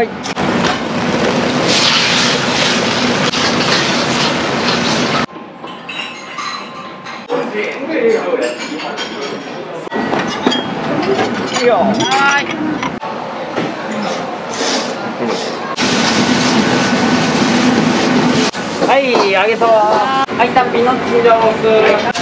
はい。いいよ。はい。あげそう。はい単品のチンジョース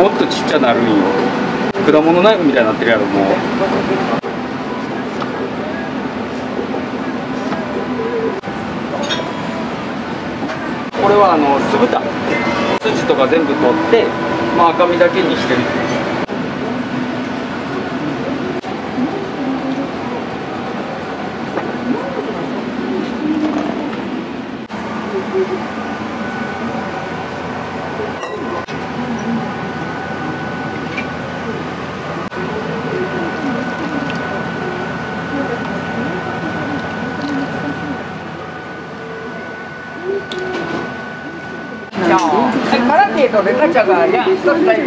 もっとちっちゃなるんよ果物ナイフみたいになってるやろもう。これはあの酢豚。筋とか全部取って、まあ、赤身だけにしてるじゃあ、カラテとレカチャが、いや、一つだけ。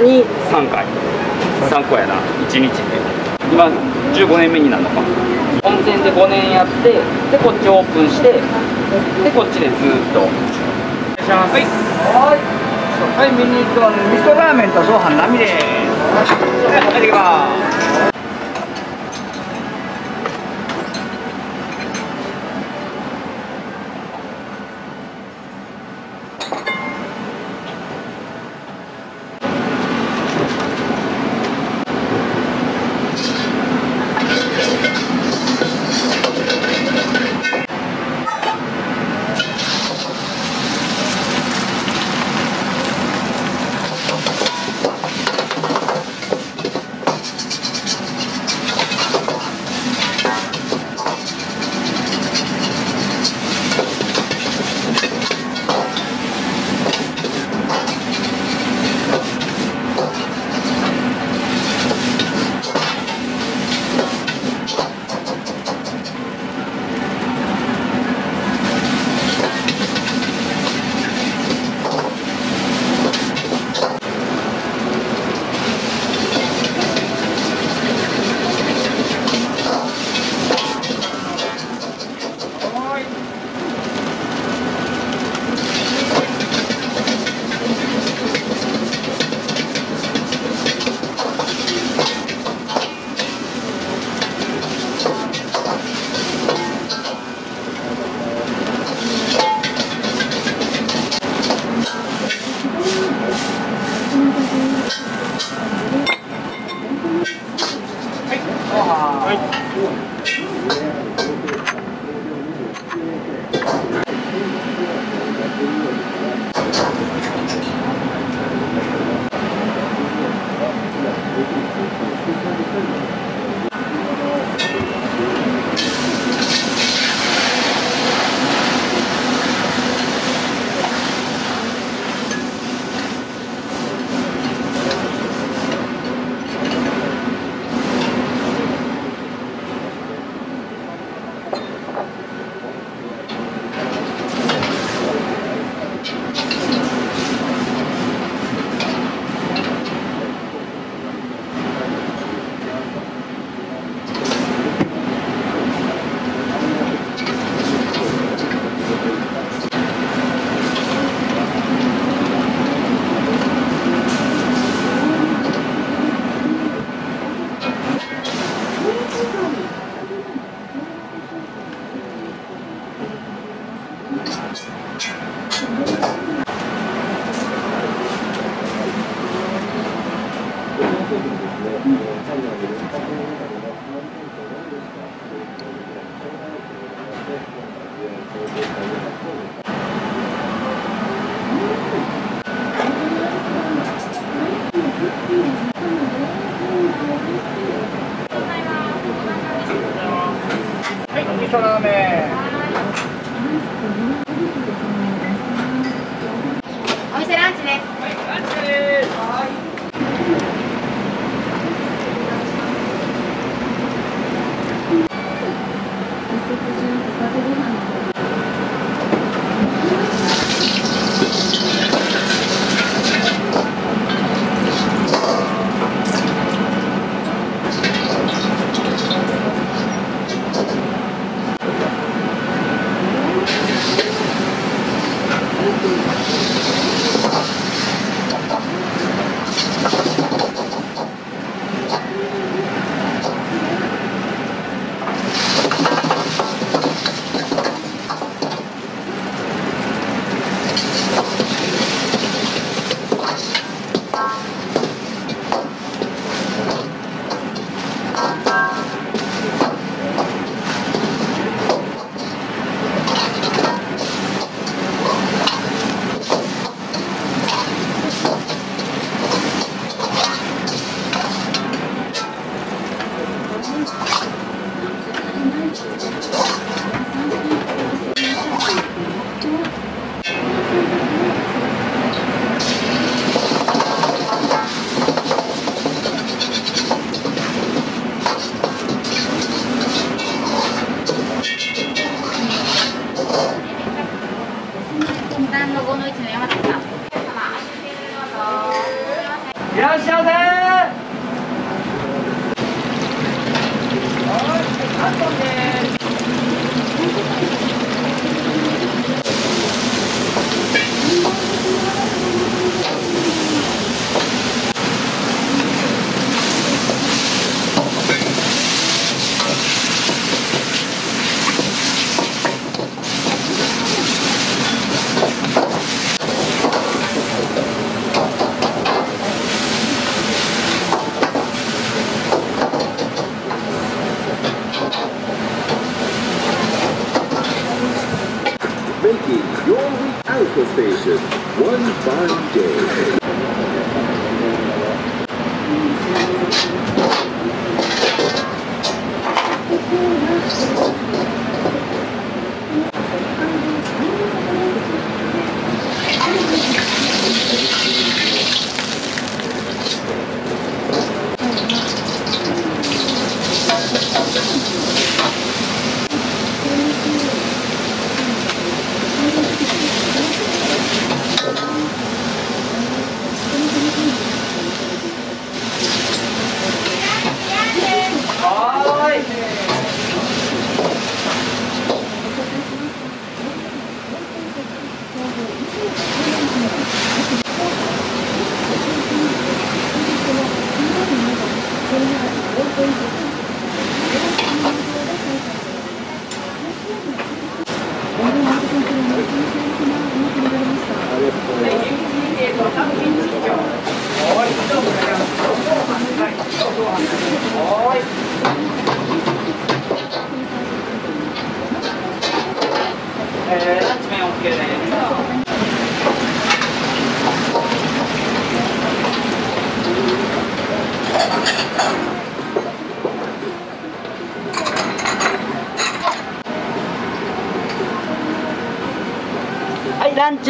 に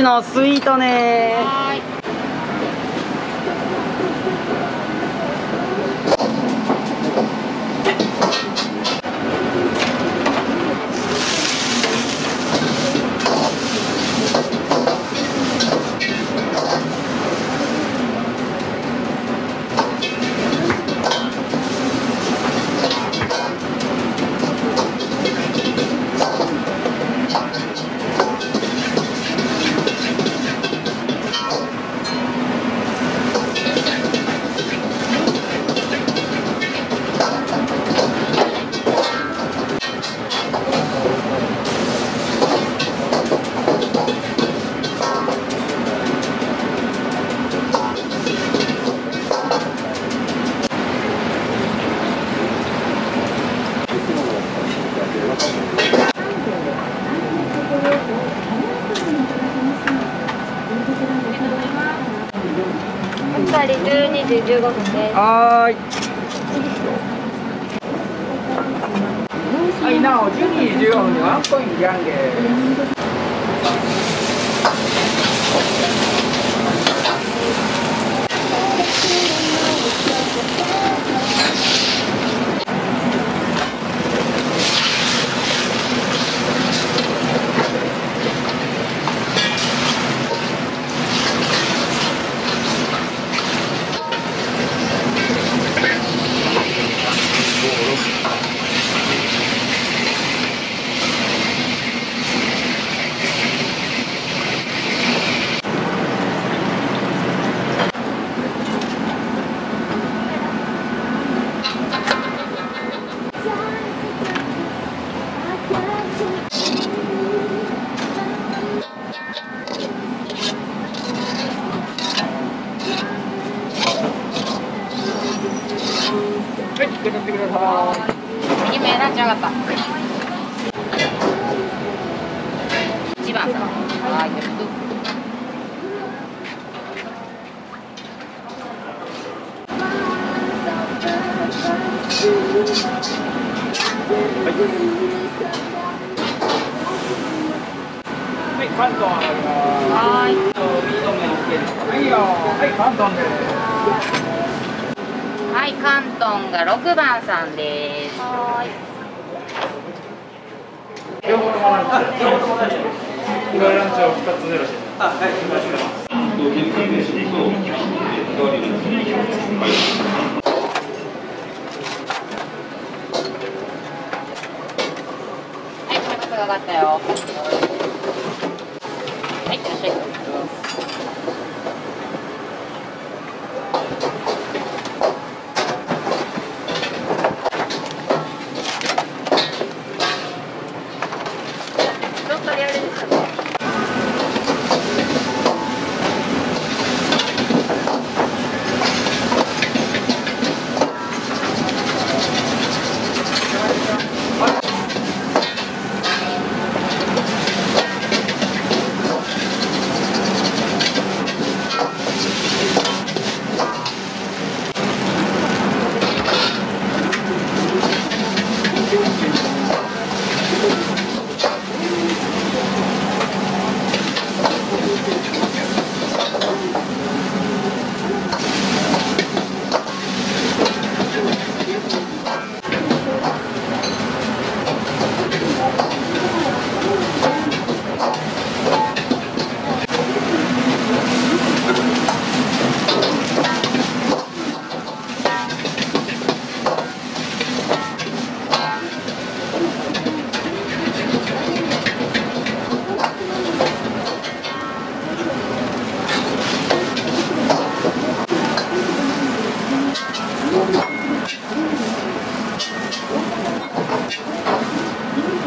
のスイートね。い。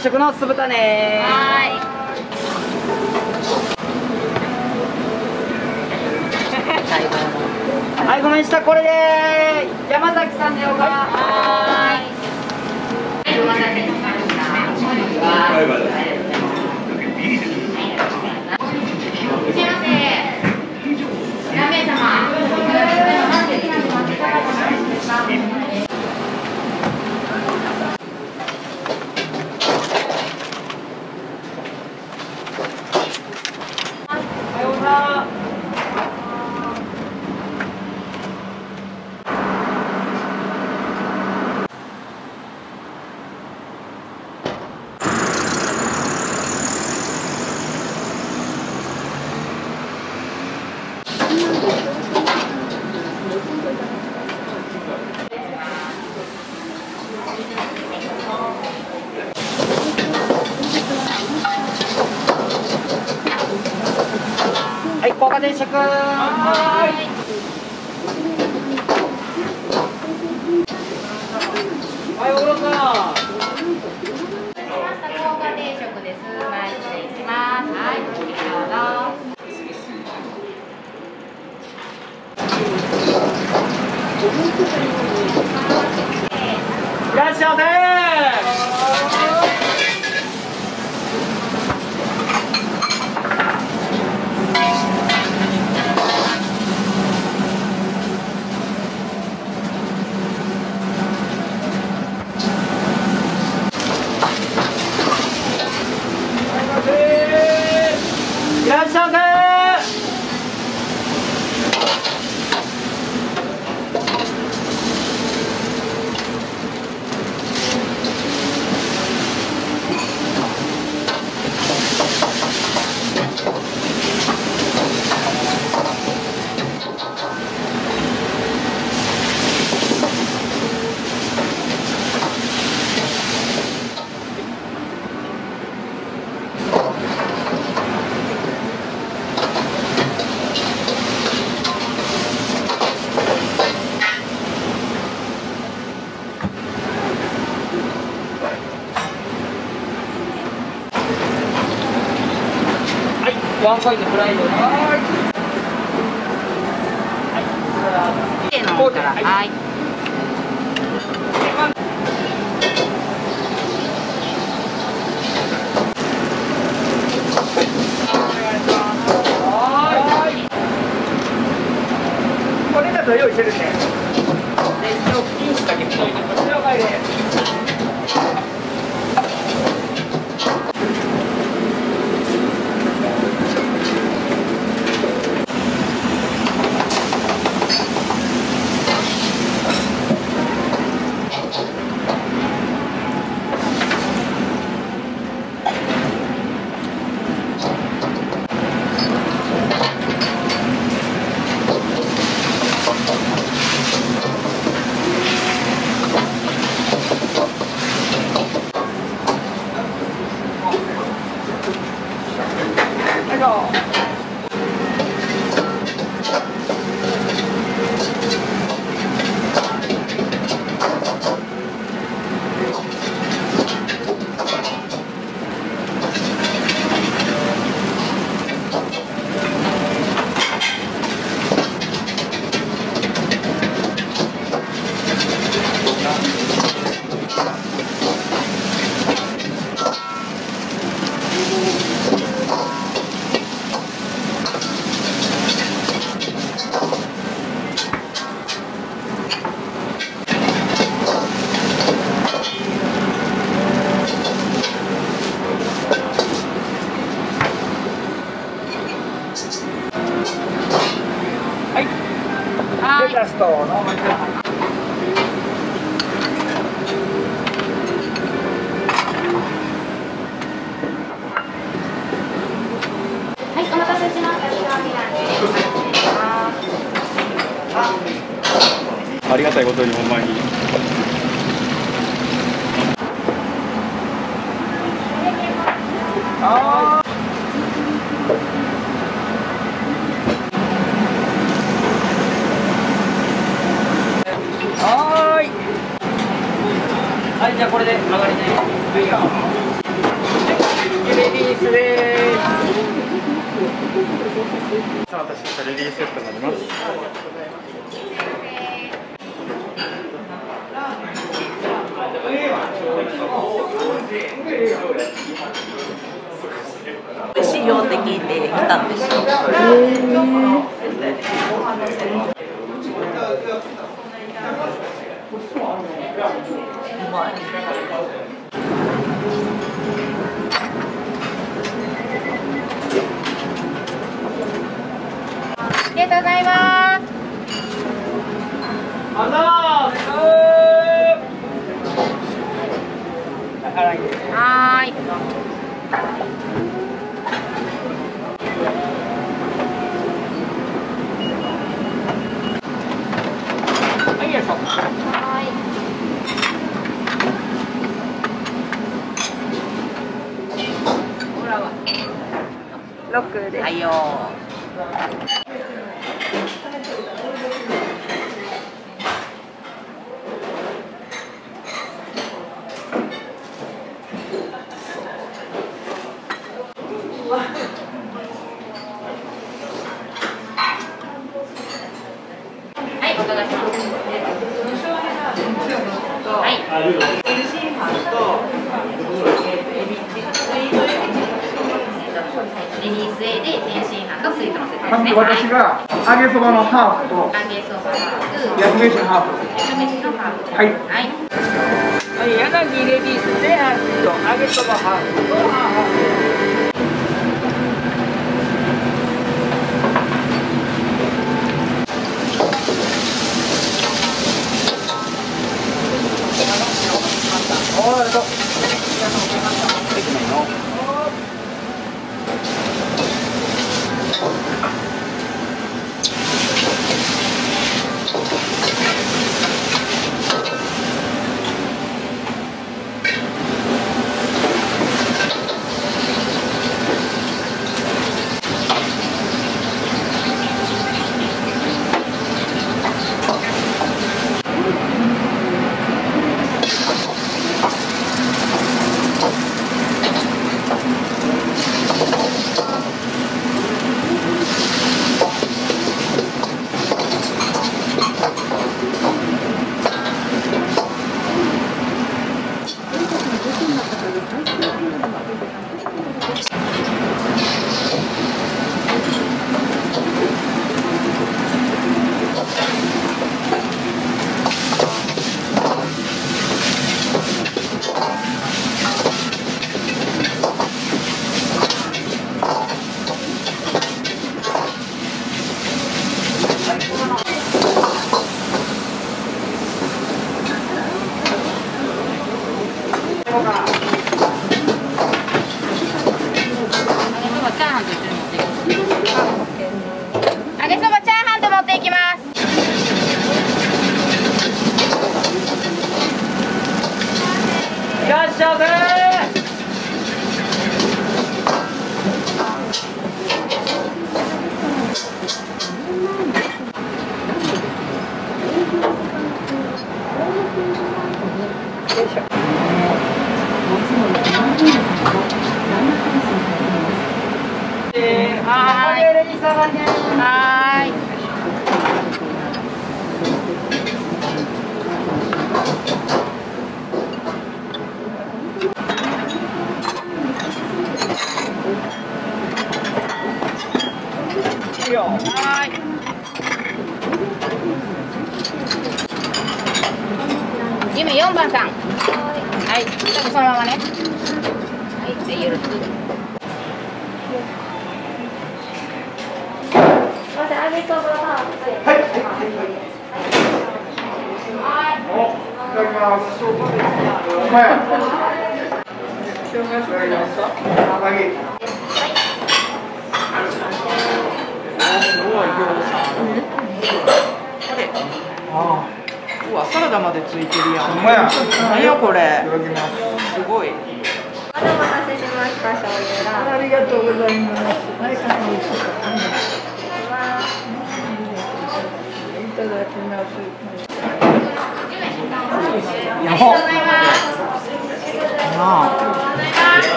定食の酢豚ね。はい。ごめん。したこれで山崎さんでおか香菜。ざいます。はい。はい。よ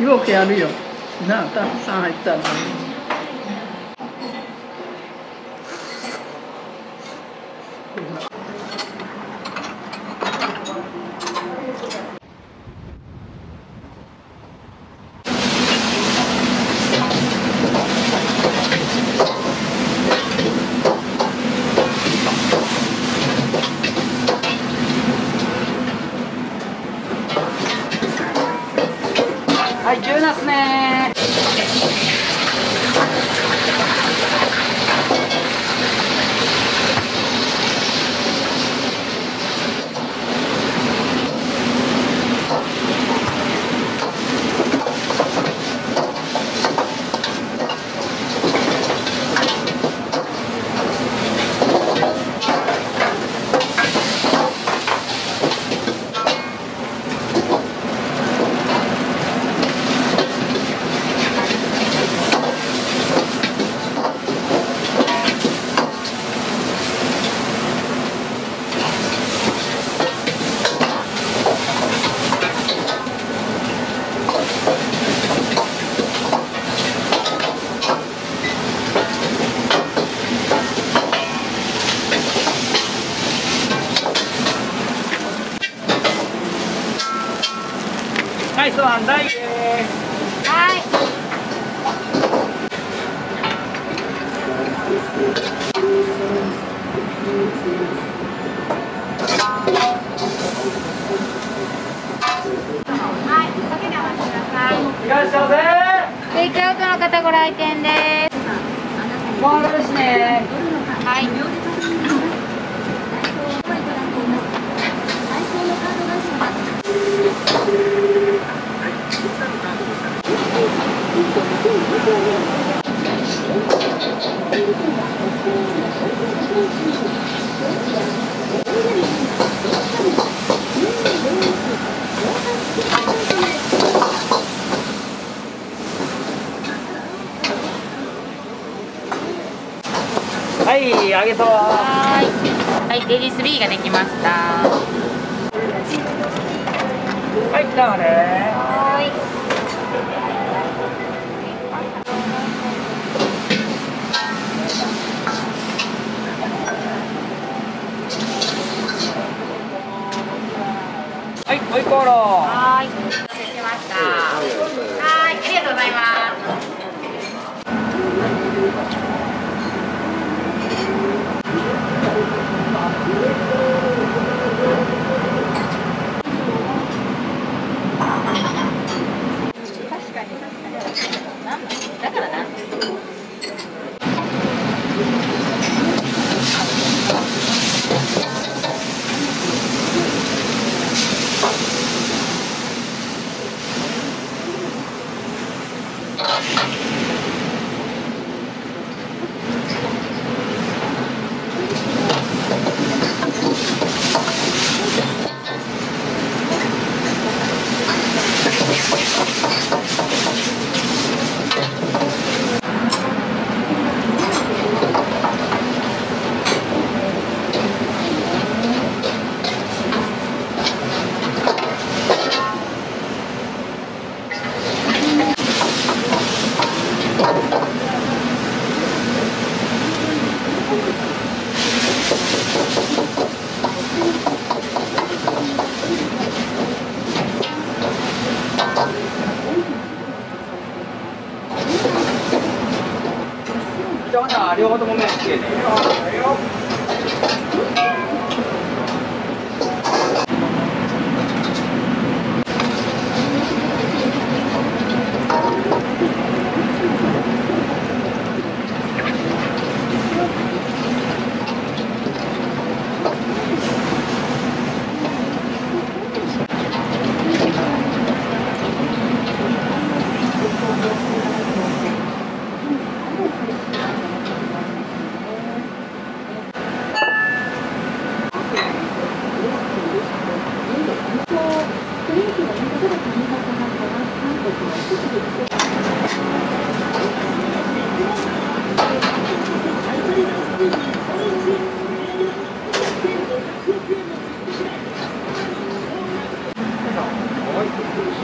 よくやるよなあたくさん入ったのに。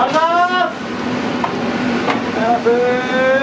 ありがとうございます。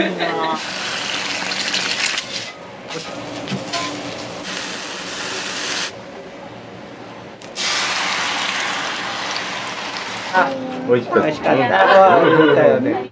美味しかった。美味しか。ったよね。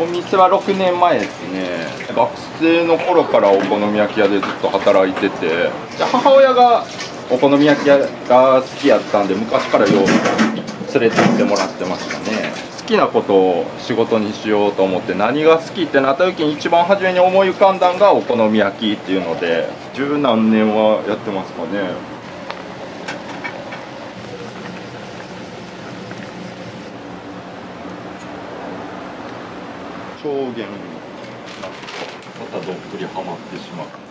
お店は6年前ですね。学生の頃からお好み焼き屋でずっと働いてて。で母親がお好み焼き屋が好きやったんで昔からよう連れて行ってもらってましたね。好きなことを仕事にしようと思って何が好きってなった時に一番初めに思い浮かんだんがお好み焼きっていうので。十何年はやってますかね。証言。またどっぷりハマってしまう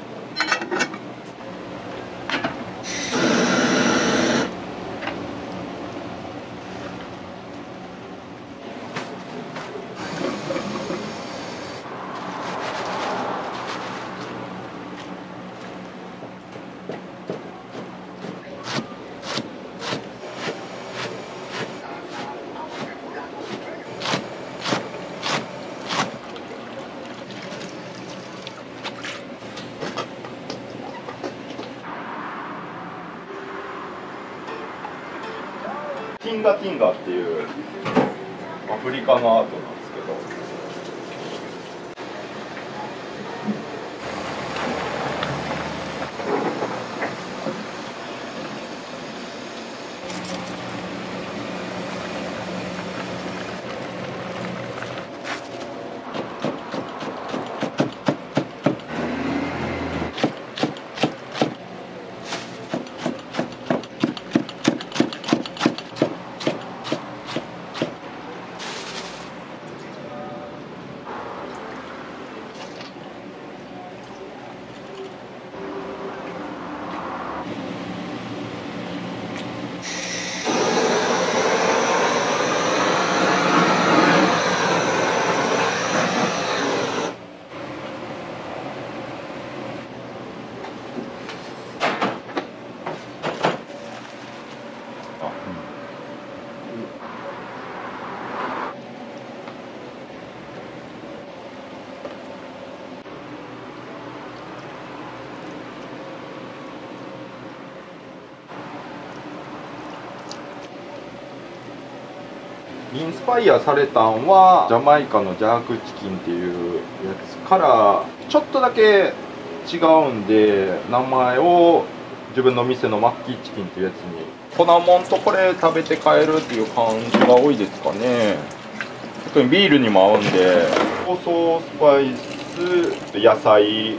ティンガティンガっていうアフリカのアートパイアされたんはジャマイカのジャークチキンっていうやつからちょっとだけ違うんで名前を自分の店のマッキーチキンっていうやつに粉もんとこれ食べて帰るっていう感じが多いですかね。特にビールにも合うんで。香草スパイス野菜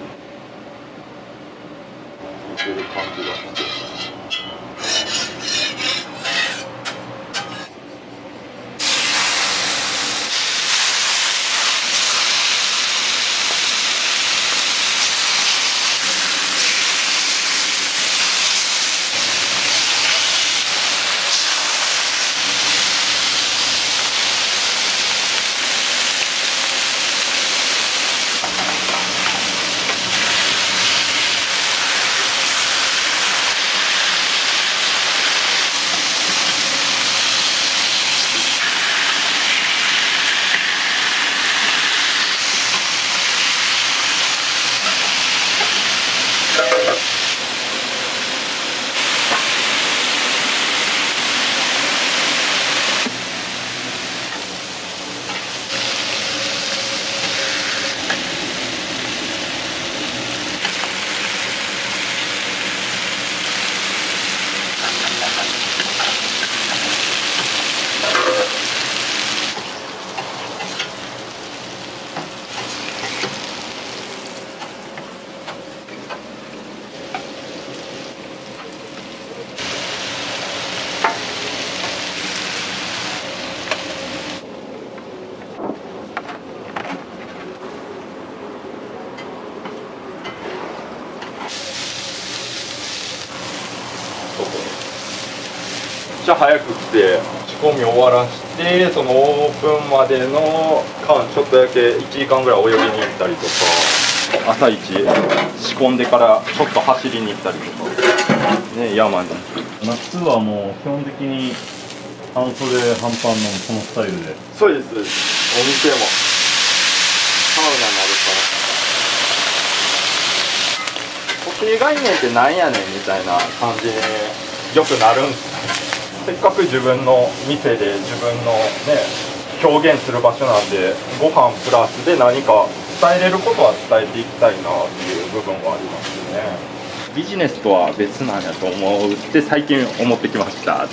ちゃ早く来て仕込み終わらしてそのオープンまでの間ちょっとだけ1時間ぐらい泳ぎに行ったりとか朝一。仕込んでからちょっと走りに行ったりとか。ね山に。夏はもう基本的に半袖半パンのこのスタイルで。そうですお店も。サウナになるから。固定概念ってなんやねんみたいな感じによくなるんですせっかく自分の店で自分のね表現する場所なんでご飯プラスで何か伝えれることは伝えていきたいなっていう部分はありますね。ビジネスとは別なんやと思うって最近思ってきました。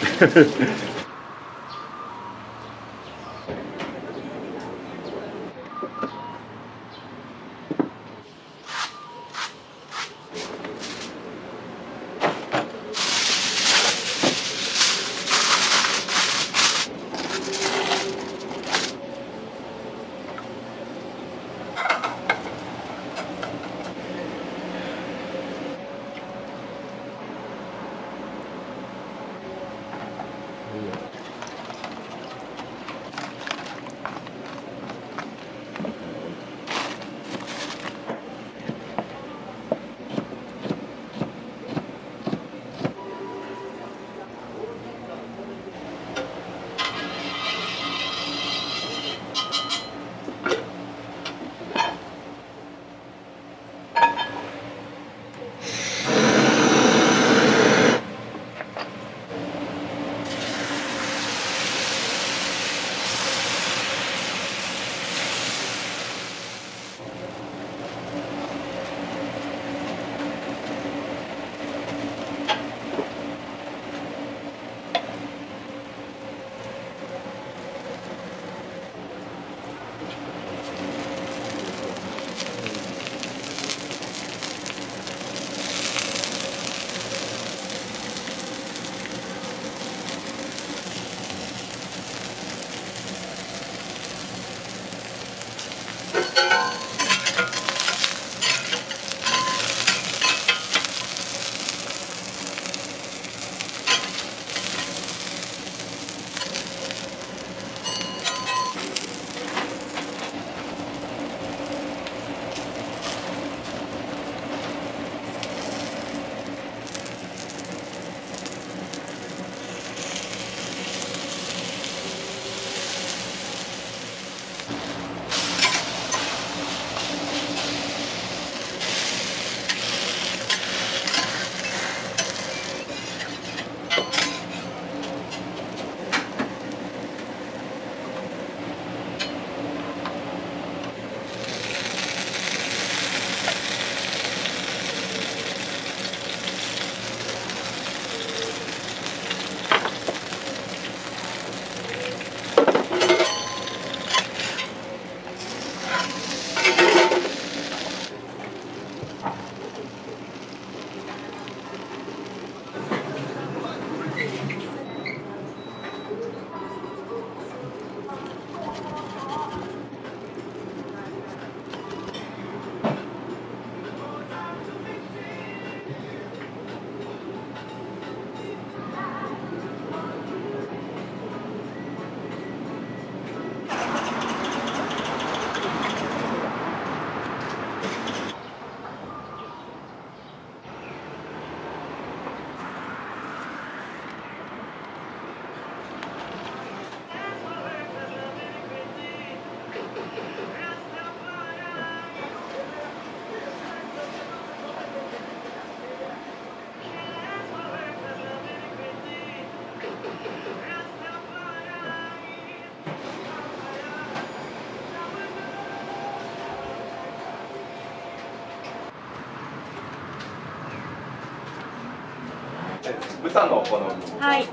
豚のお好み。はい。ち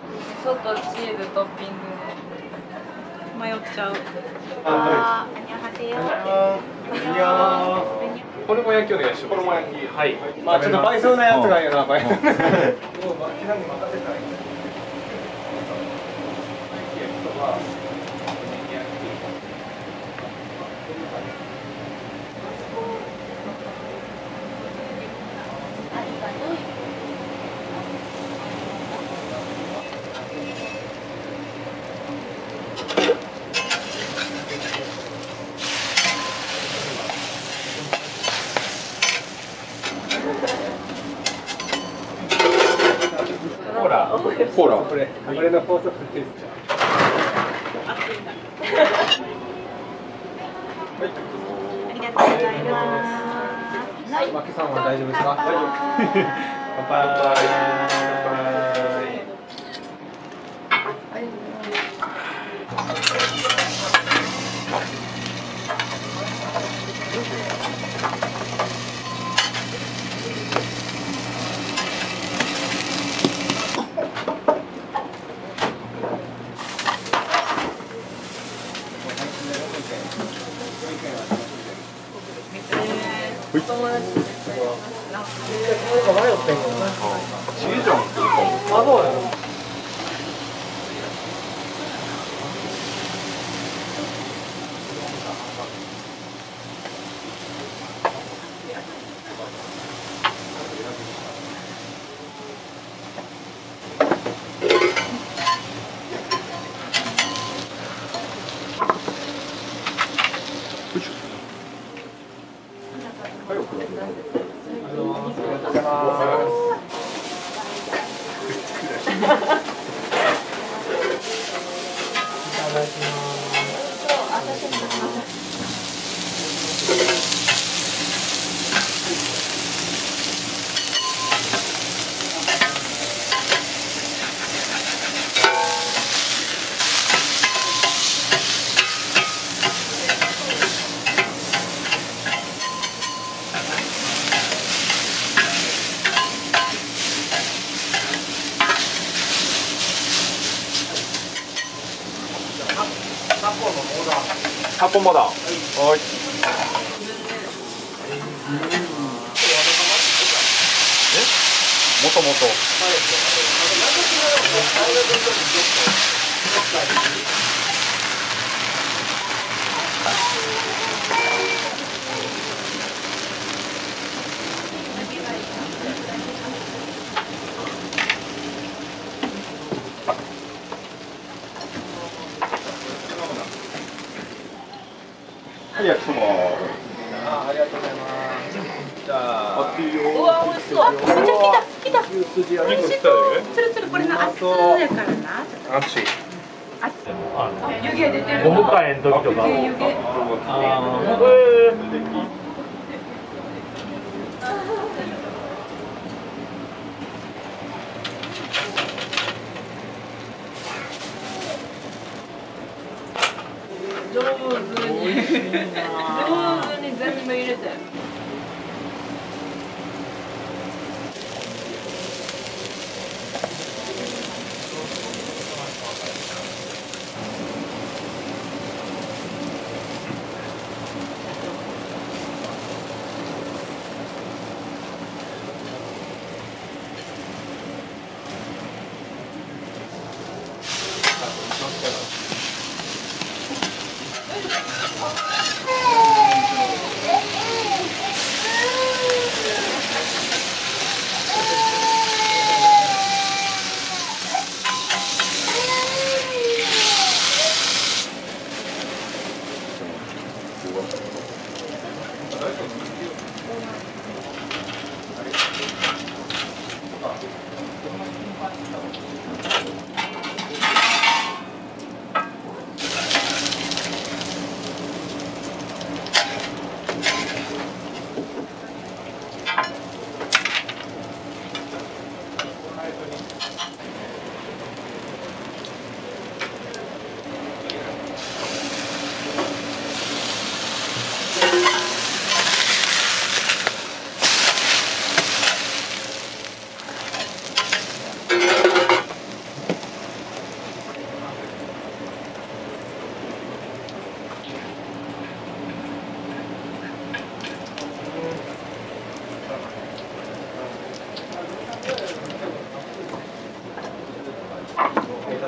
ょっとチーズトッピング迷っちゃう。あ、こんにちは。こんにちは。これも焼きお願いします。これも焼き。はい。まあちょっと倍増のやつがいるな、倍増。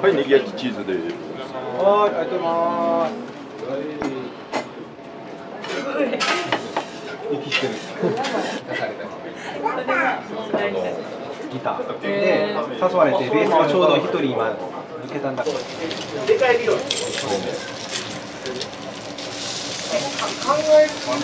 はい。ネギ焼きチーズですはい、ありがとうござい。ます。息してる。ギターで誘われてベースがちょうど一人今抜けたんだ。でかい。理論。考えあ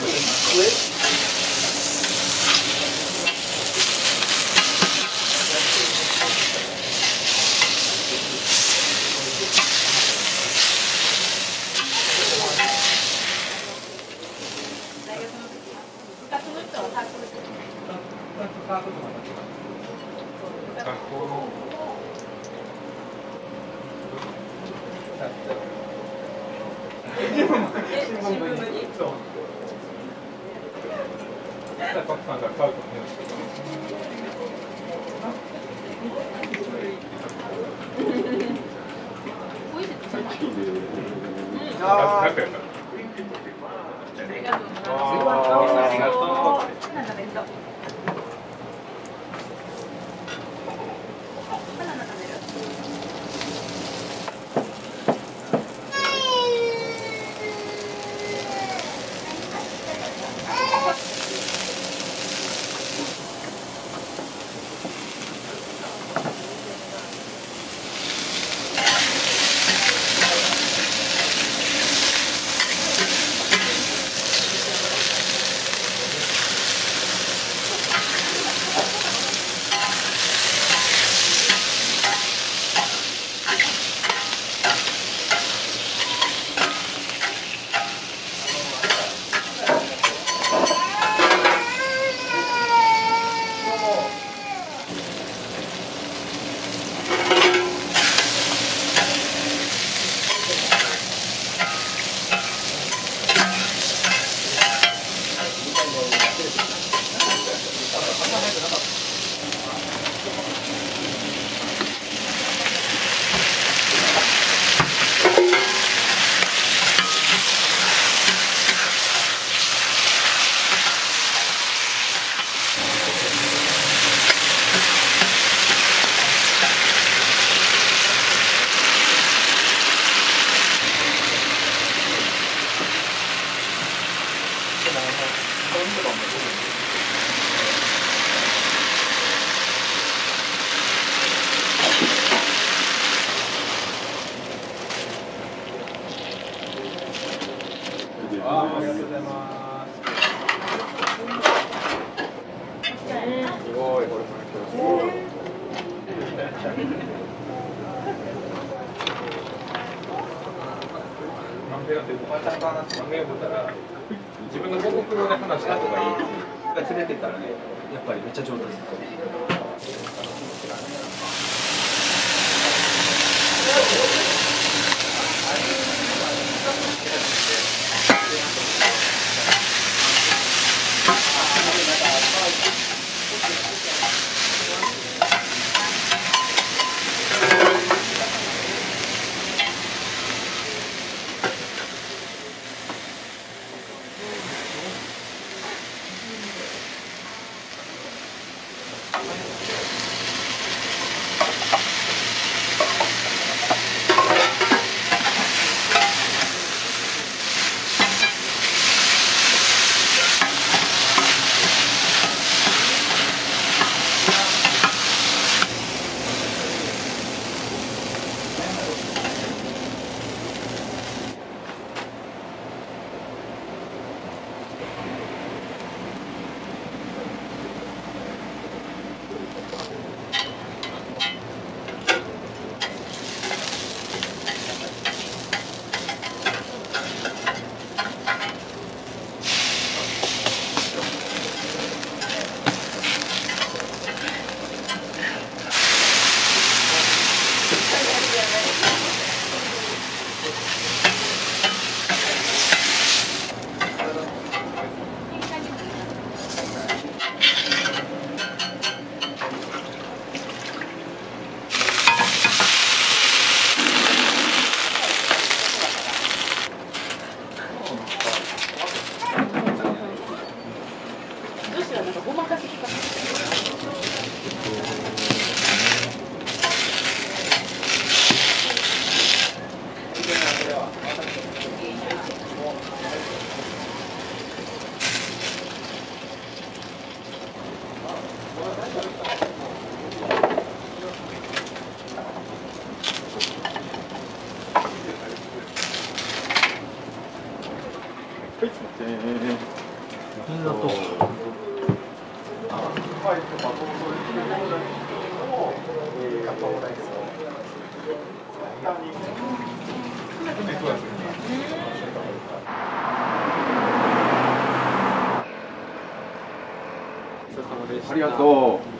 がとう。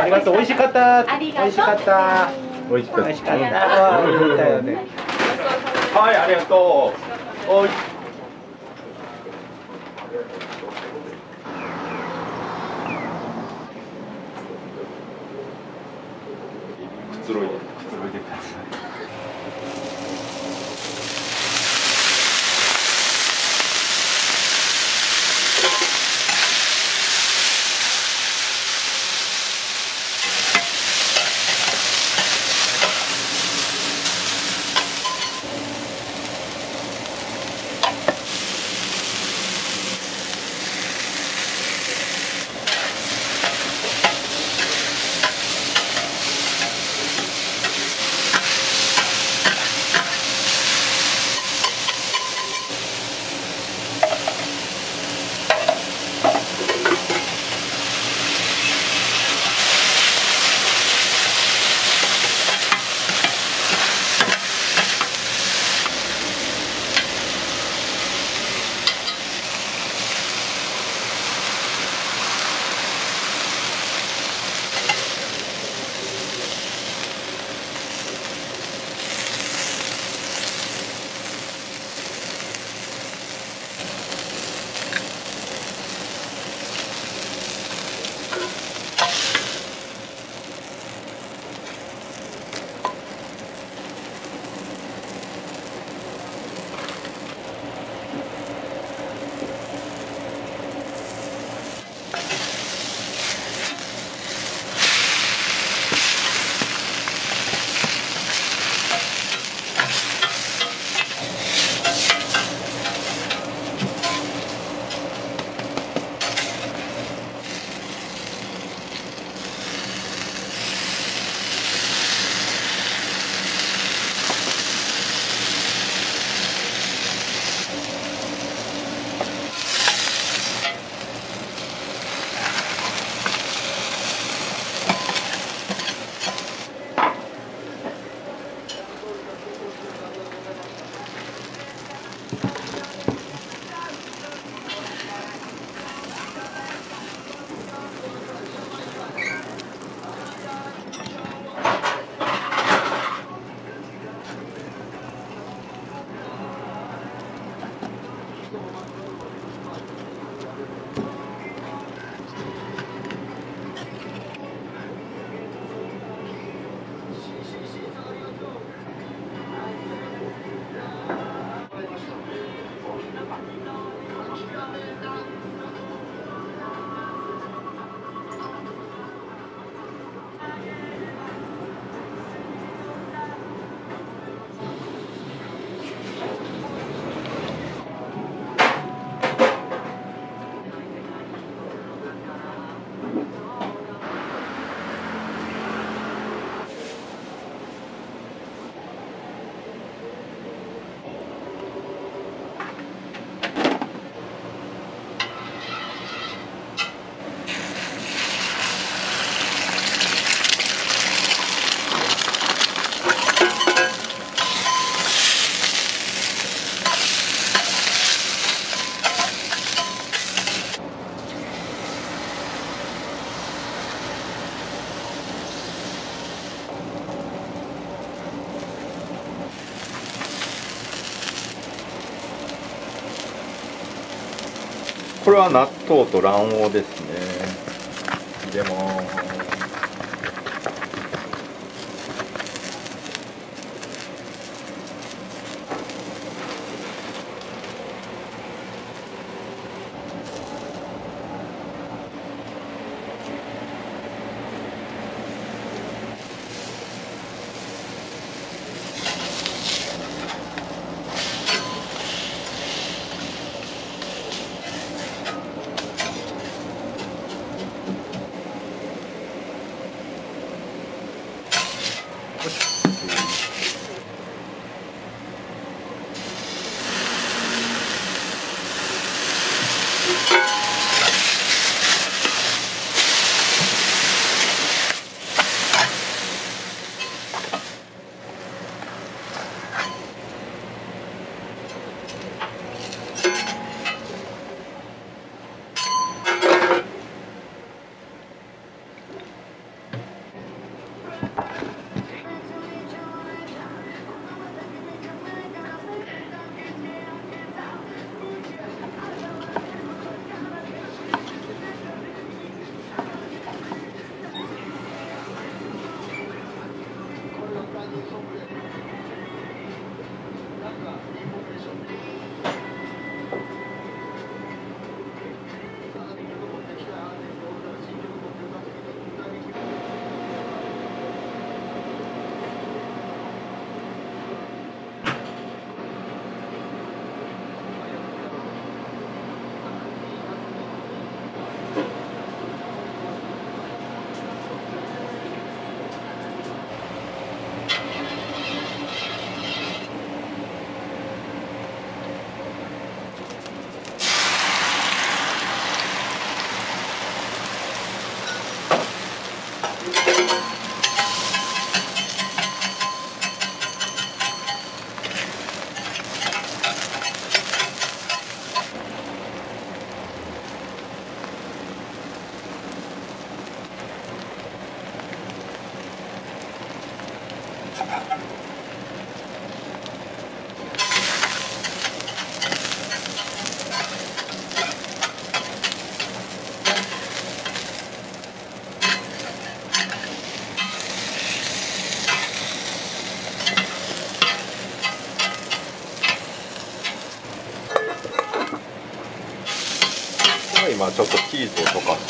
ありがとう。美味しかった。ありがとう美味しかった。美味しかった。美味しかった。はい、ありがとう。おい。は納豆と卵黄です Push. ーズを溶かす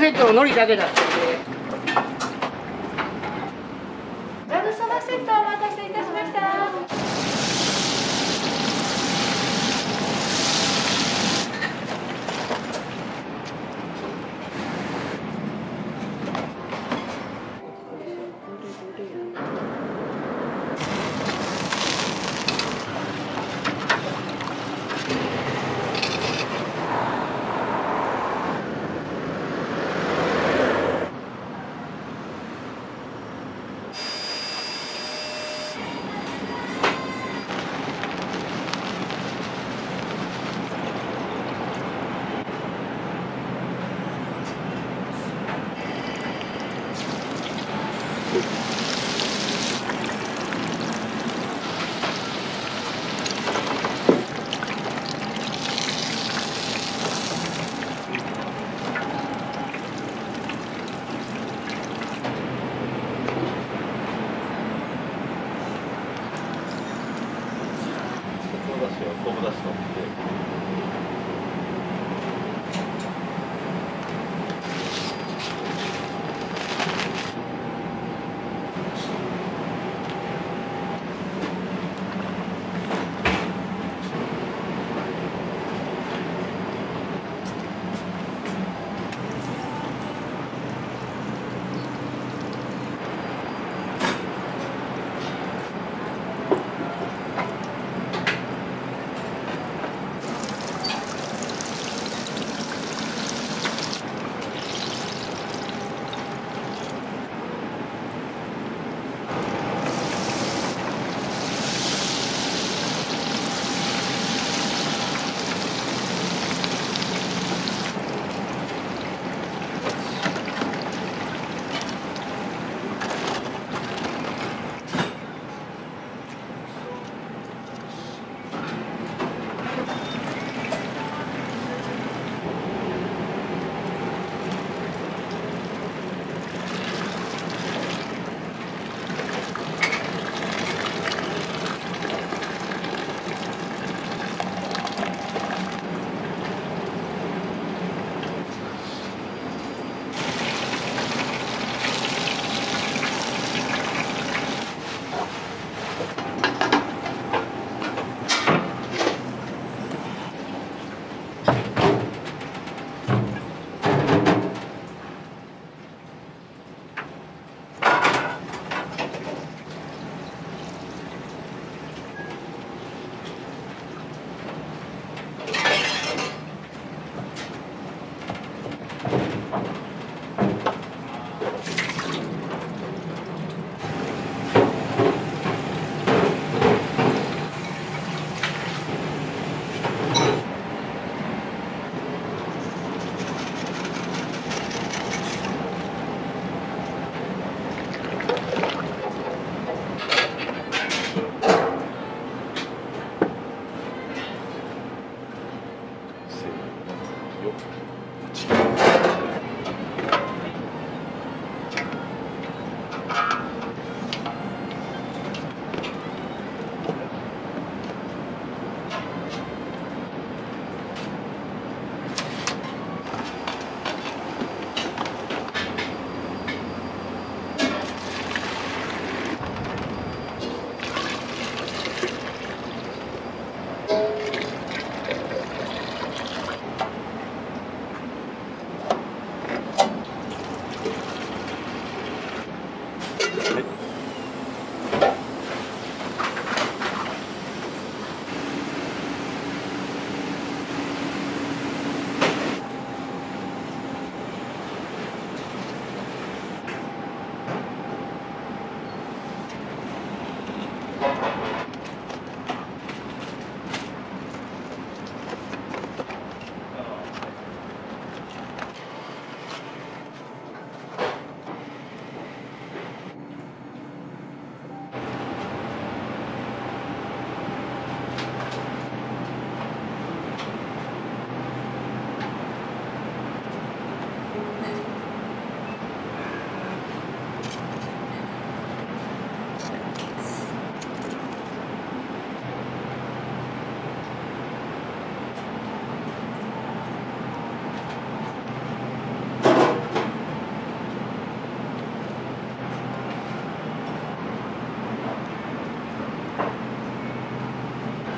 100%のりだけだ。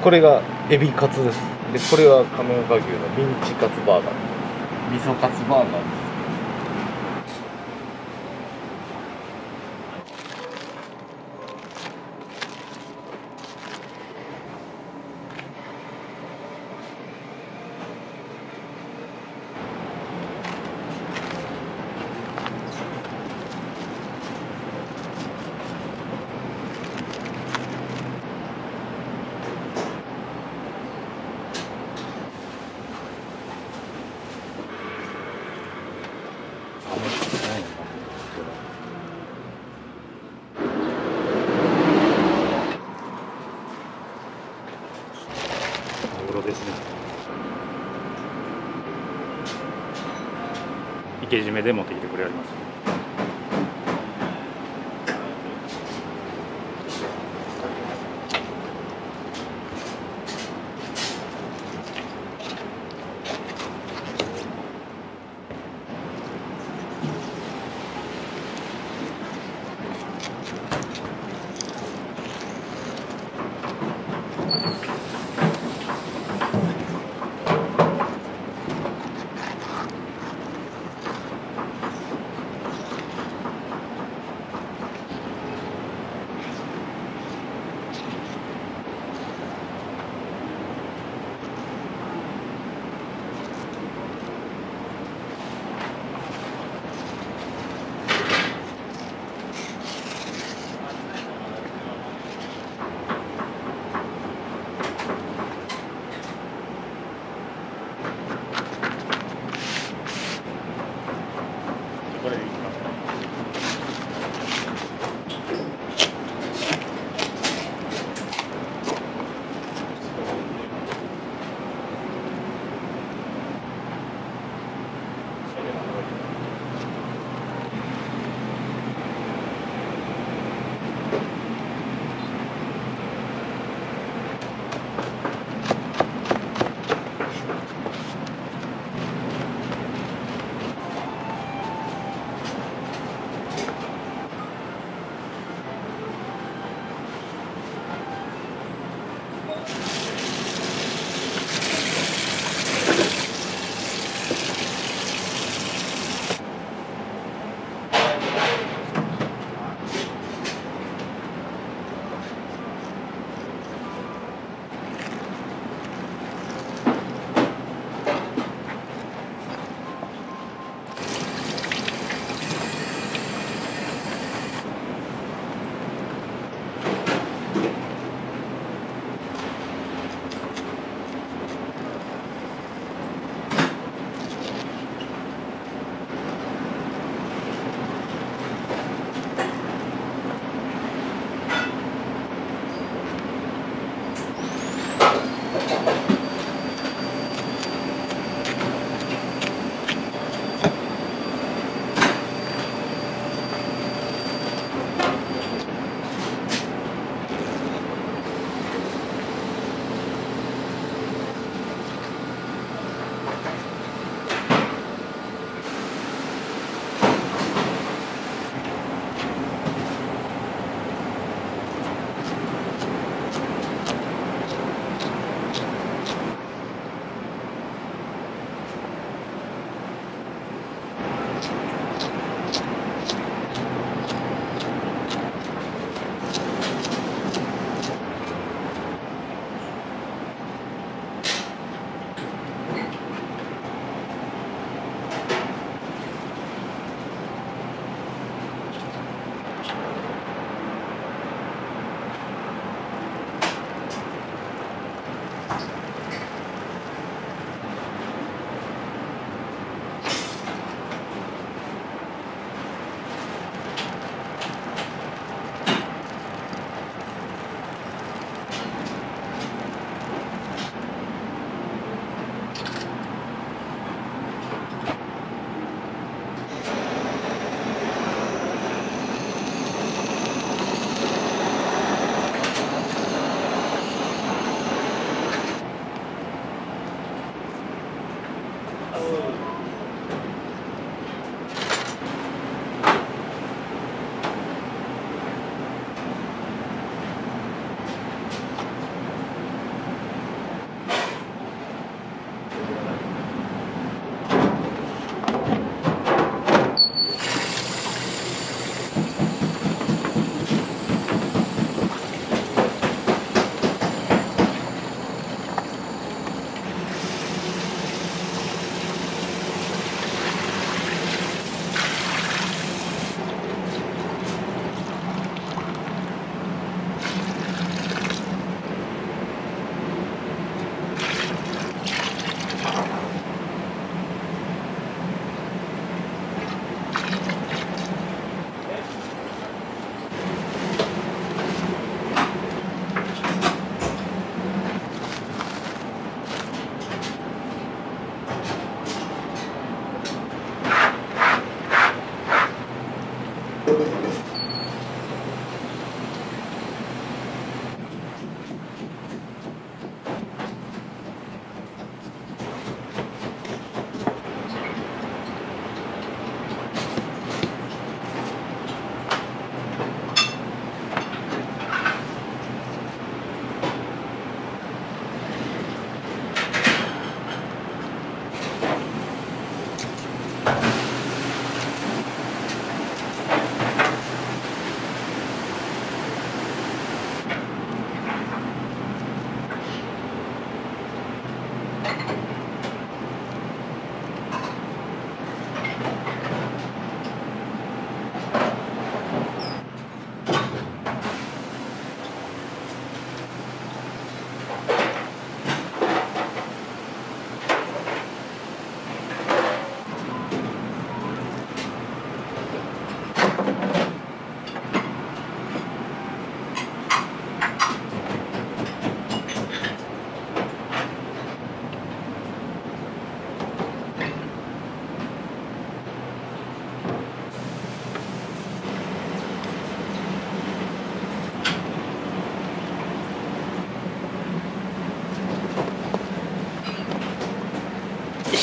これがエビカツです。でこれは亀岡牛のミンチカツバーガー。味噌カツバーガーです。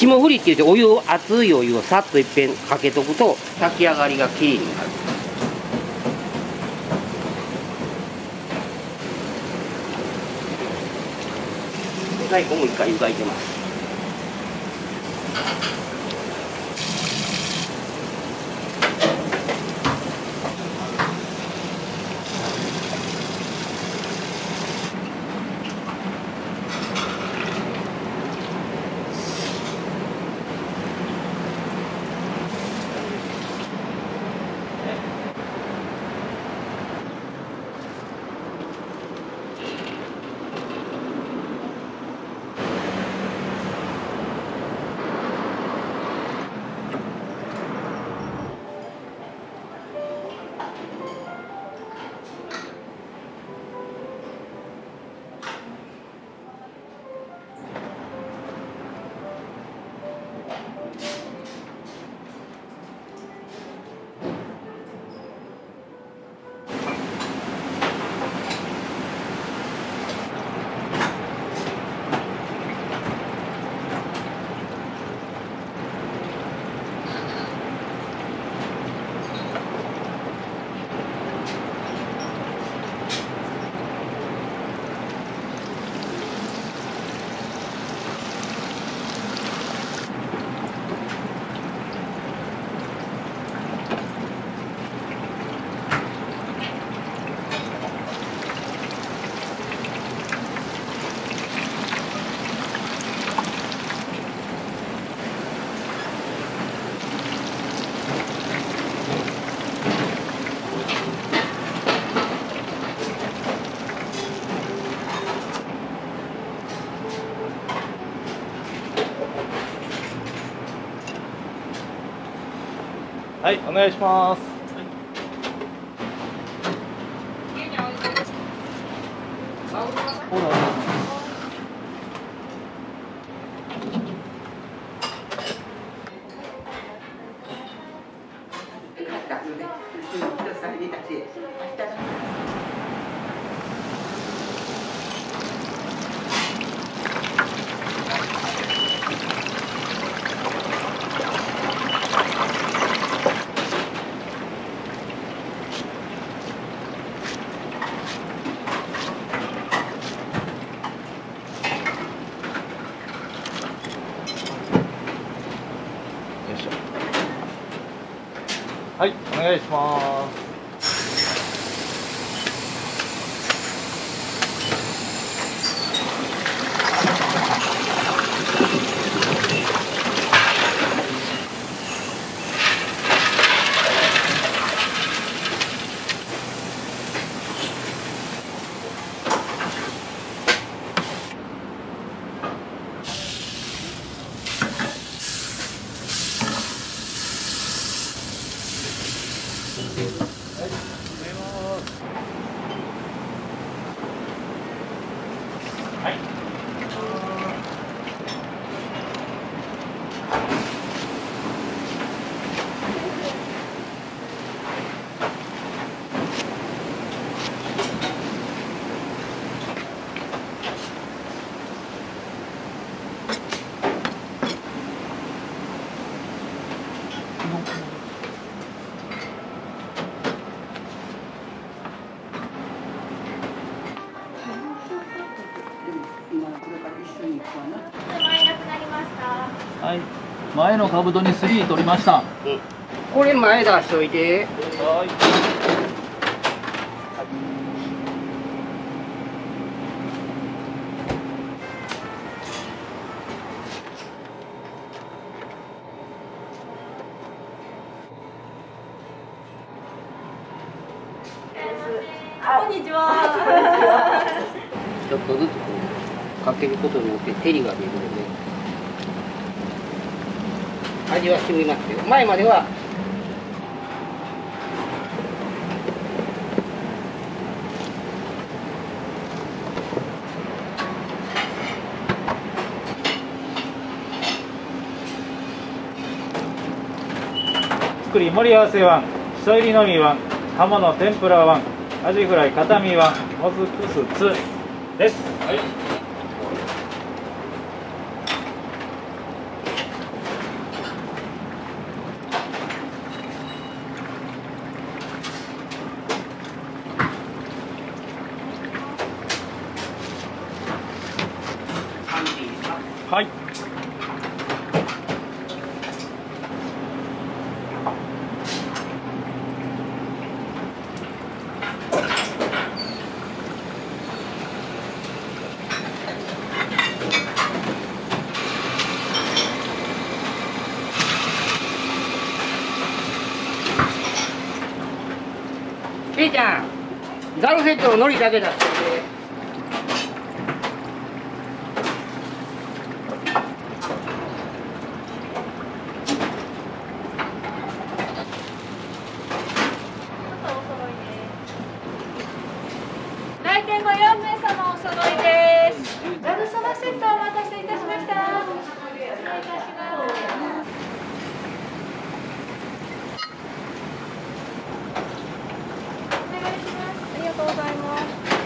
霜降りって言ってお湯を熱いお湯をさっといっぺんかけとくと炊き上がりがきれいになる。大根も一回湯がいてます。はいお願いしますよいしょはいお願いしますはい前の兜に3取りました。これ前出しといてこんにちは。ちょっとずつこうかけることによって照りが出るので味は染みますよ前までは作り盛り合わせワン一入りのみワン鴨の天ぷらワンアジフライ片身ワンもずくすつです。はいはいケイちゃんザルセットの海苔だけだって来店後4名様お揃いですざるそばセットお待たせいたしました失礼いたしますお願いしますありがとうございます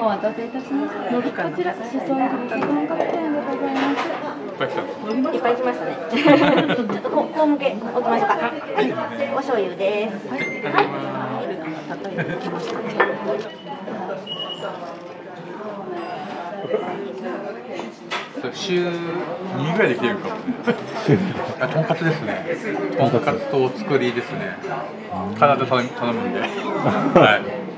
お待たせいたしました。こちら、しそ入りうどんカップ麺でございます。いっぱい来ましたね。ちょっとここ向け置きましょうか。はい、お醤油です。週2ぐらいできてるかもね。あ、とんかつですね。とんかつとお作りですね。必ず頼むんで。はい。はい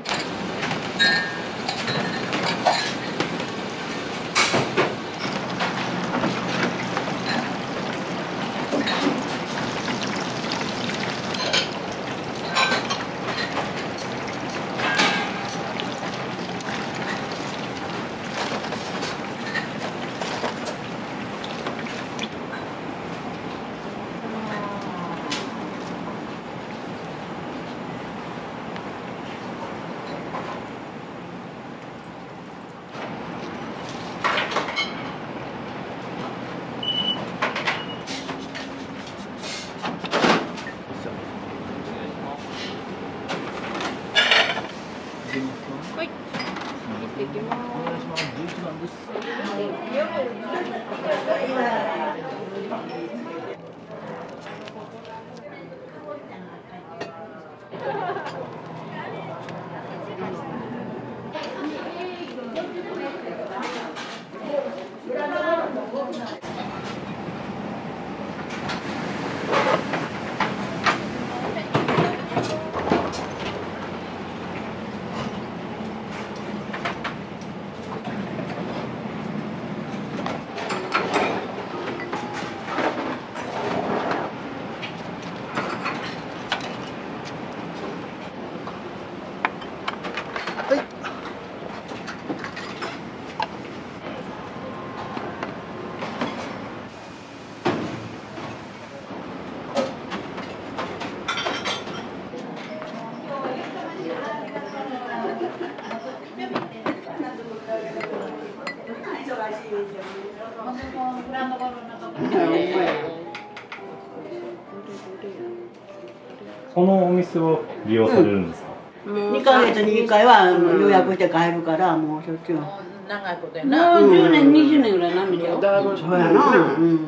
予約して帰るからもうしょっちゅう長いことやもな。う10年20年ぐらいなみだよそうやな。うん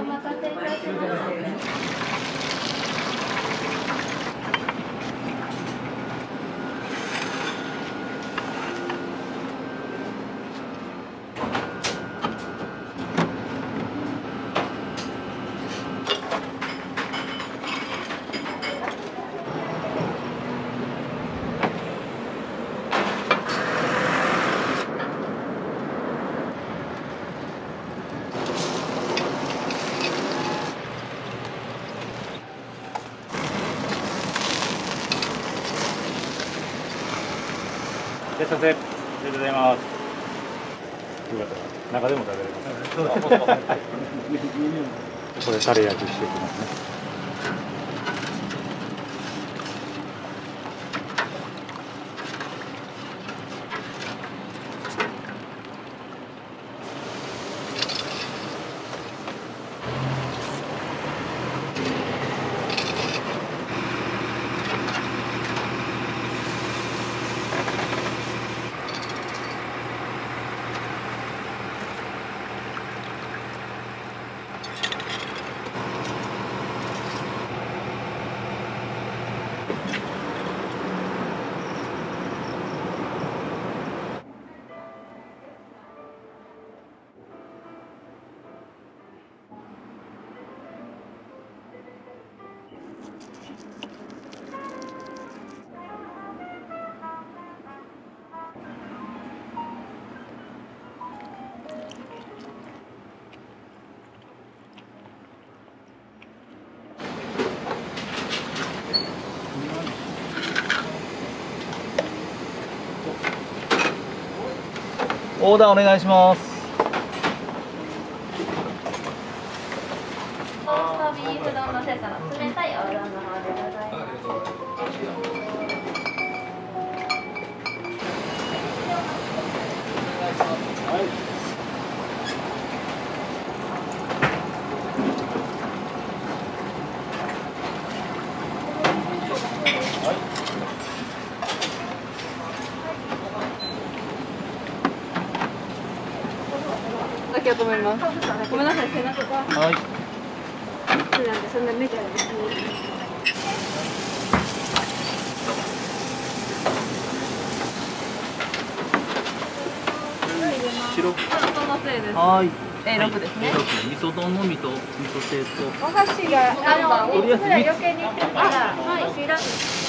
お待たせいたしました。いらっしゃいませありがとうございますよかったら中でも食べれますこれタレ焼きしていきますね。オーダーお願いします。思います。ごめんなさい、背中が。はい。なんで、そんなですね。白。はい。A。味噌丼の味噌味噌と。お箸がのいくら余計に入ってるから、はい、はい、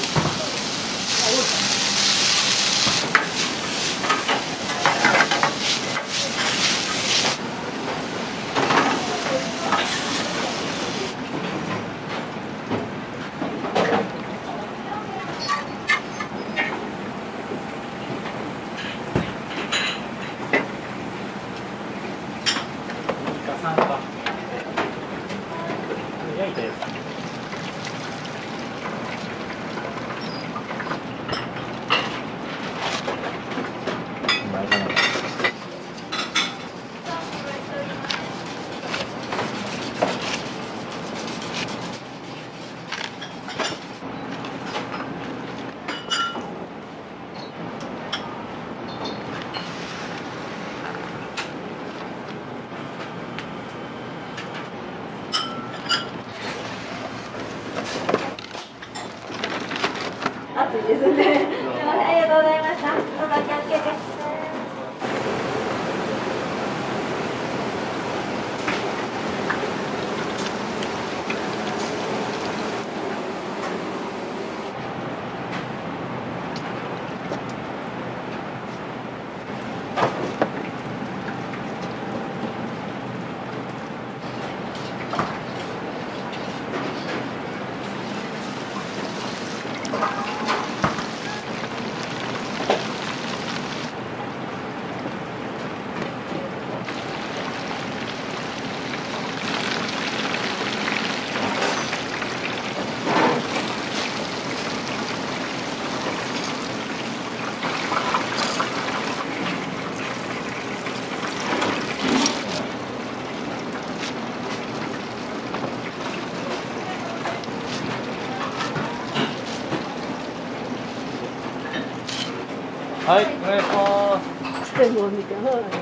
はい、お願いします。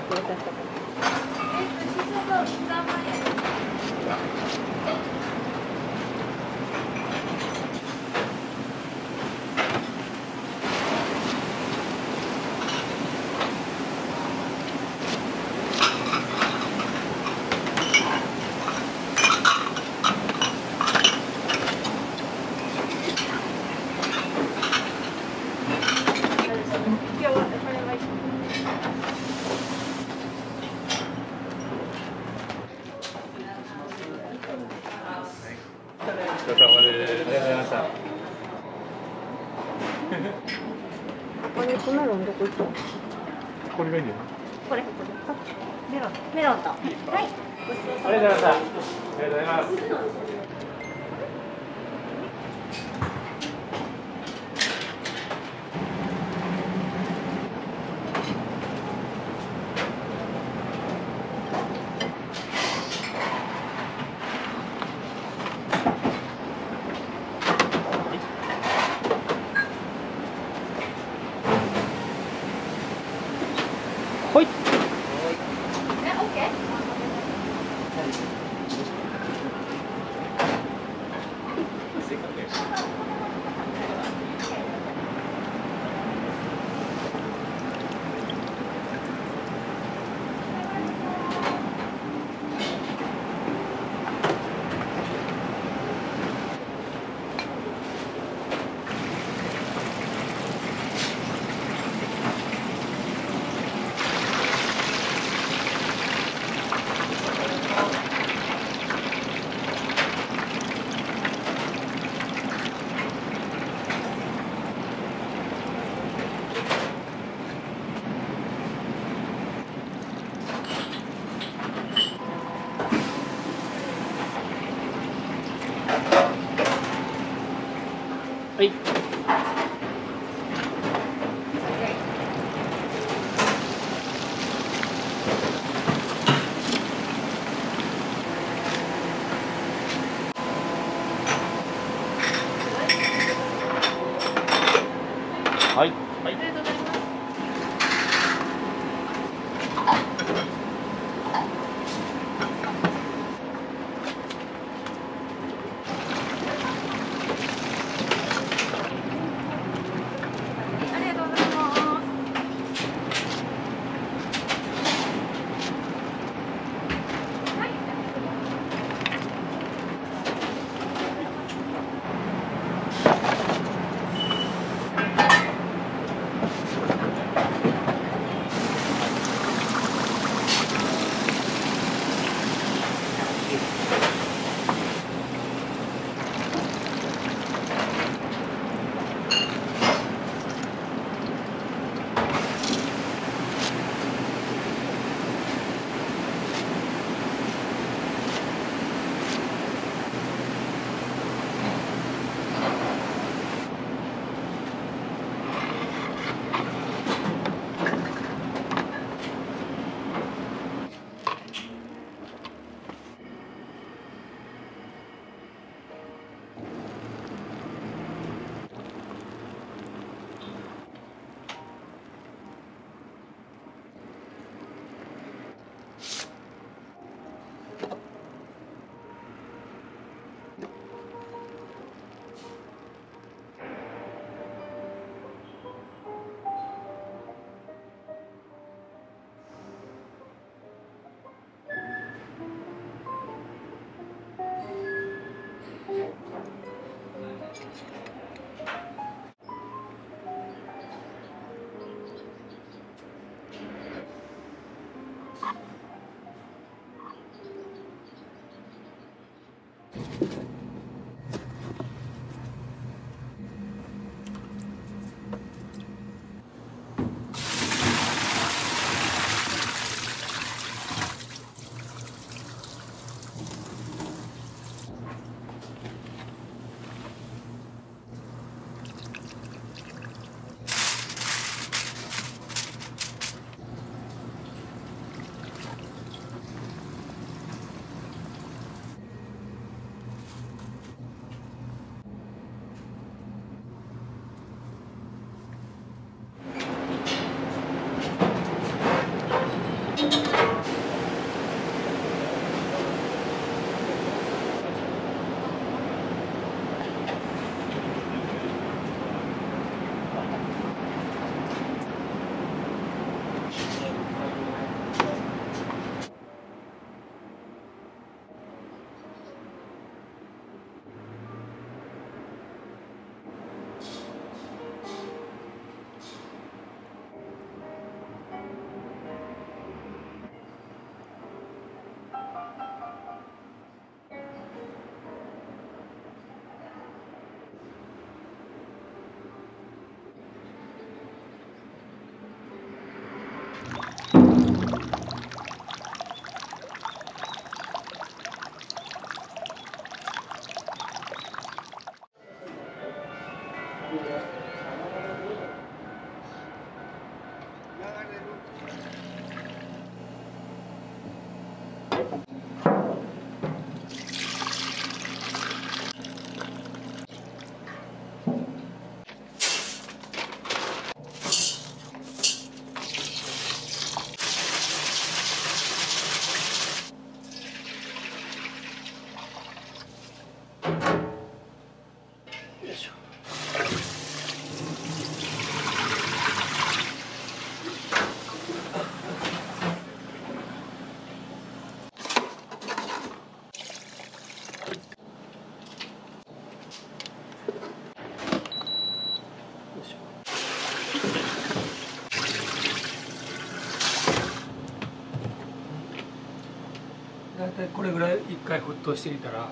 これぐらい一回沸騰していたら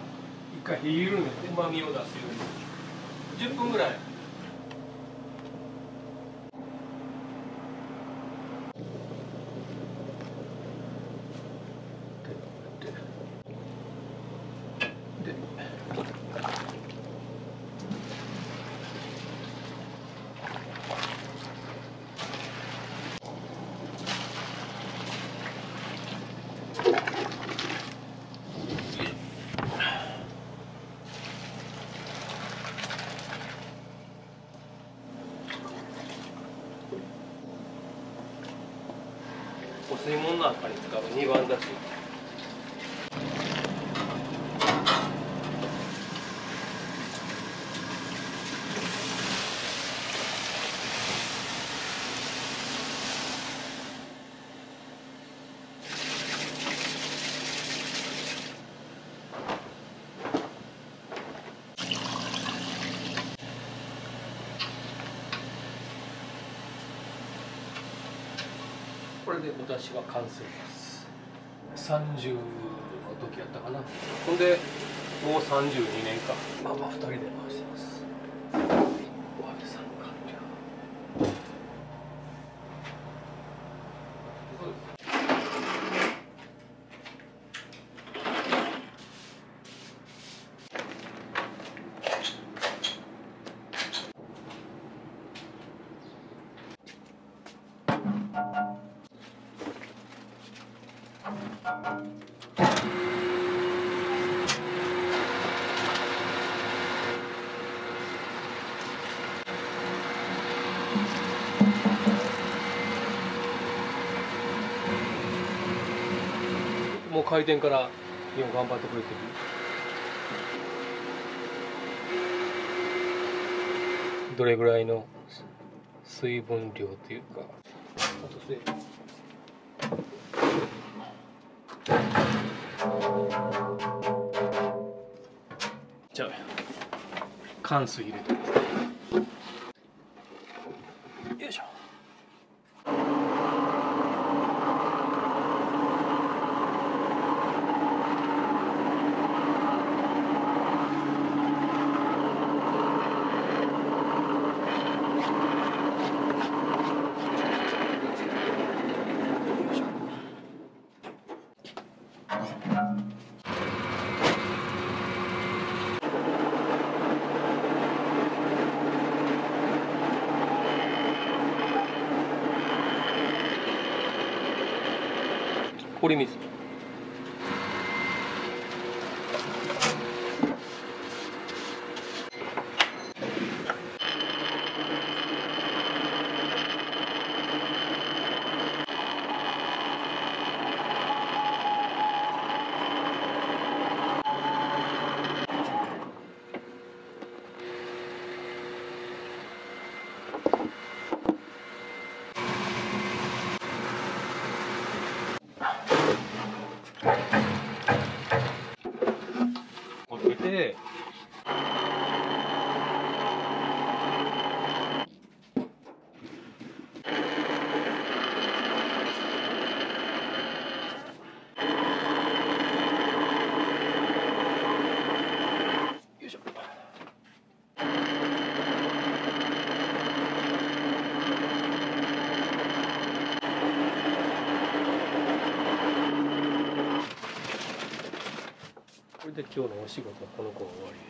一回火緩めてうまみを出すように。10分ぐらい。いものなんかに使う二番だし。これでお出汁は完成です。30の時やったかな。ほんでもう32年間まあまあ2人で回してます開店から日本頑張ってくれてる。どれぐらいの水分量というか。あとせじゃあ乾水入れて。今日のお仕事はこの子は終わり？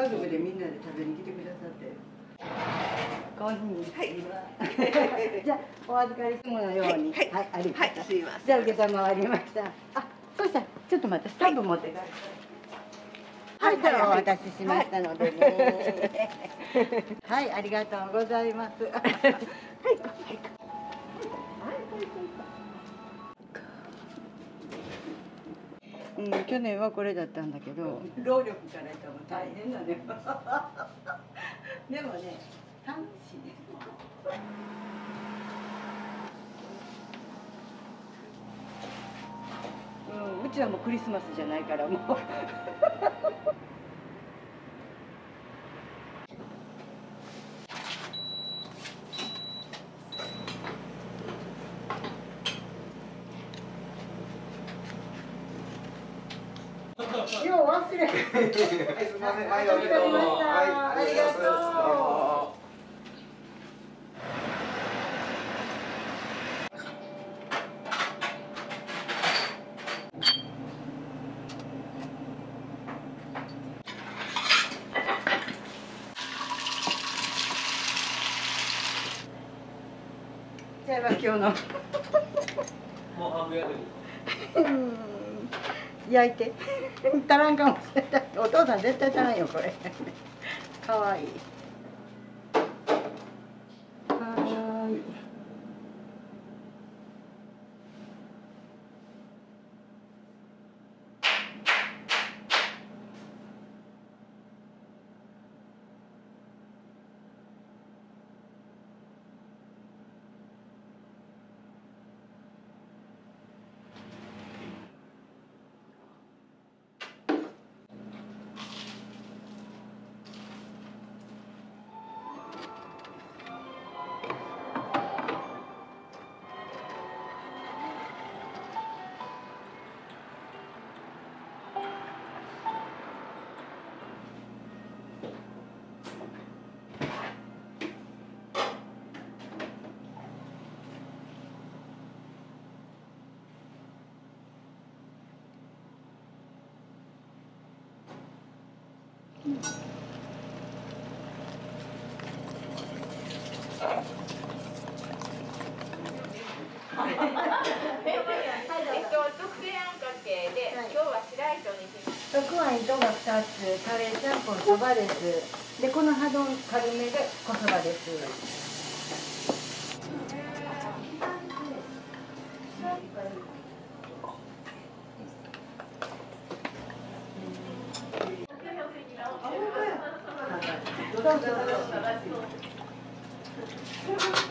家族でみんなで食べに来てくださって。こんにちは。じゃあお預かりするのように。はい、はい、ありがとう。はい、すいません。じゃあ受けたまわりました。あ、そうしたらちょっと待ってスタンプ持って。はい、じゃあお渡ししましたのでね。はい、ありがとうございます。去年はこれだったんだけど。労力から言ったら大変だね。でもね楽しいうん、うちはもうクリスマスじゃないからもうよう忘れ。はい、すみません。はい、ありがとう。はい、ありがとう。じゃあ今日の。もう半分やってるうん焼いて。足らんかもしれない。お父さん絶対足らんよこれ。かわいいインとが2つカレーちゃんぽんそばです。でこの軽めで小そばです。そうそうそう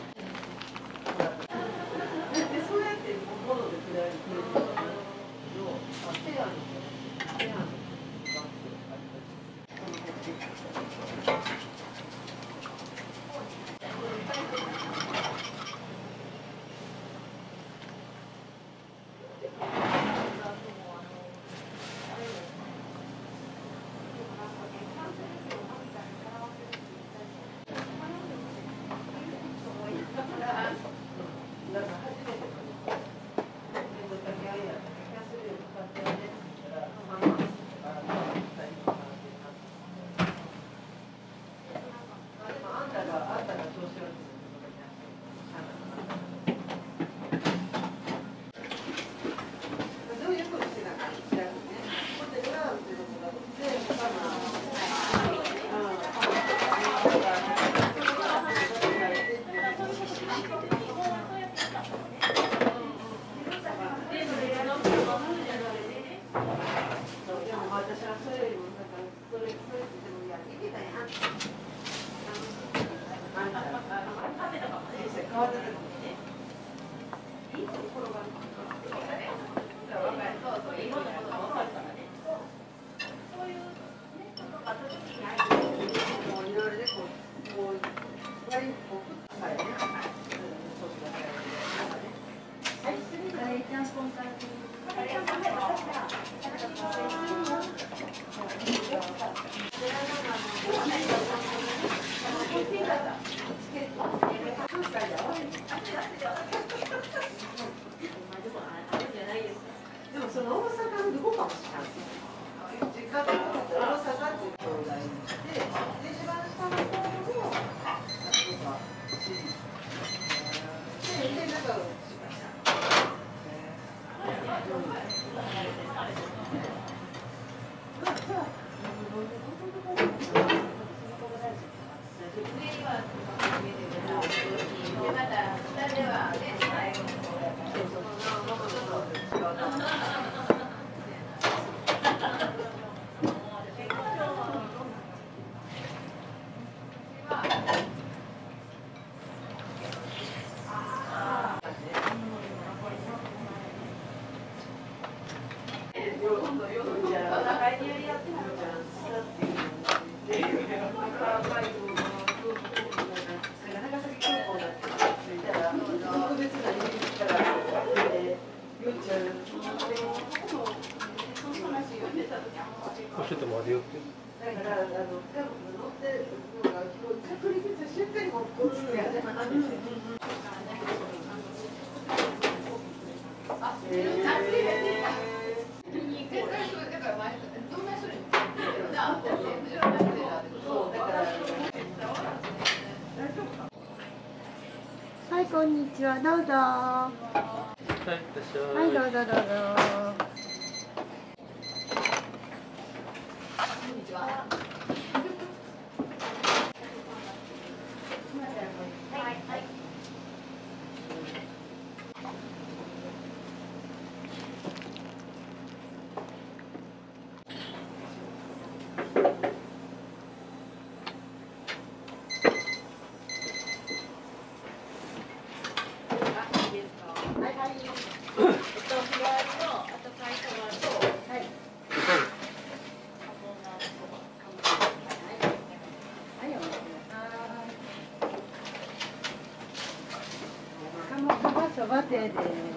ustedes.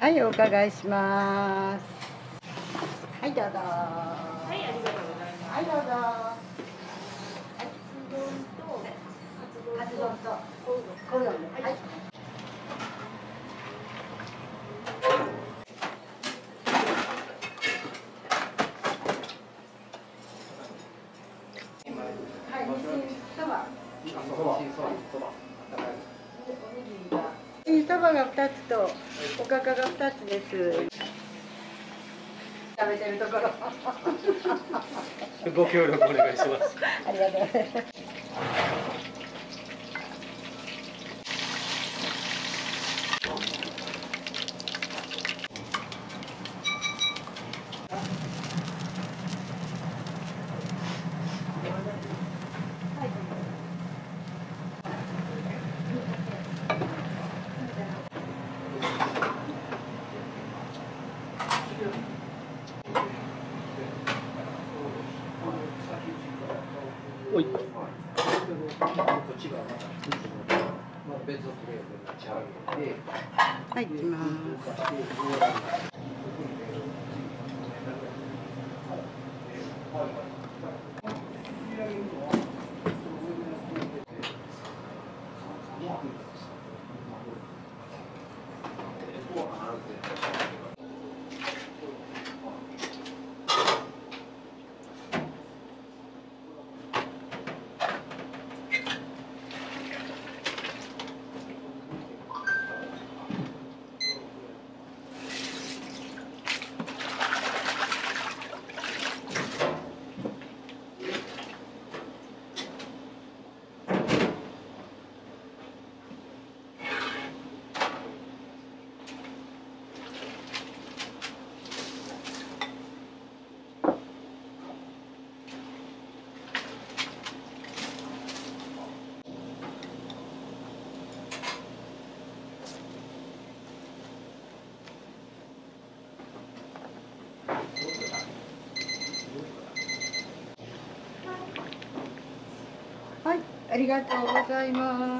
はい。お伺い。しますはい。どうぞはい。ありがとうござい。ますはい。どうぞカツ丼とコウドはい、はい。そばおかかが二つです。食べてるところ。ご協力お願いします。ありがとうございますありがとうございます。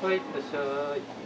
はいいらっしゃい。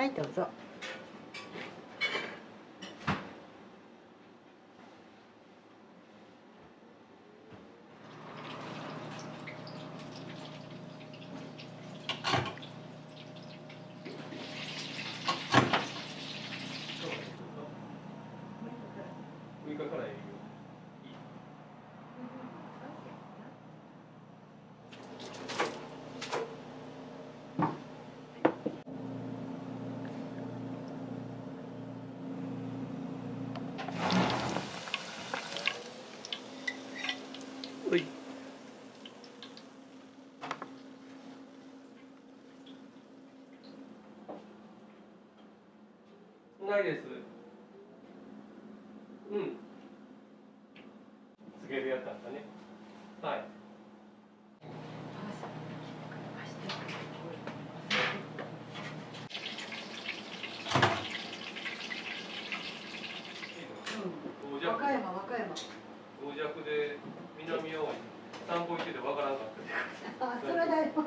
はいどうぞ。ないです。うん。告げるやつだったね。はい。和歌山和歌山。傍若で南青い散歩行っててわからなかった。あそれはだいぶ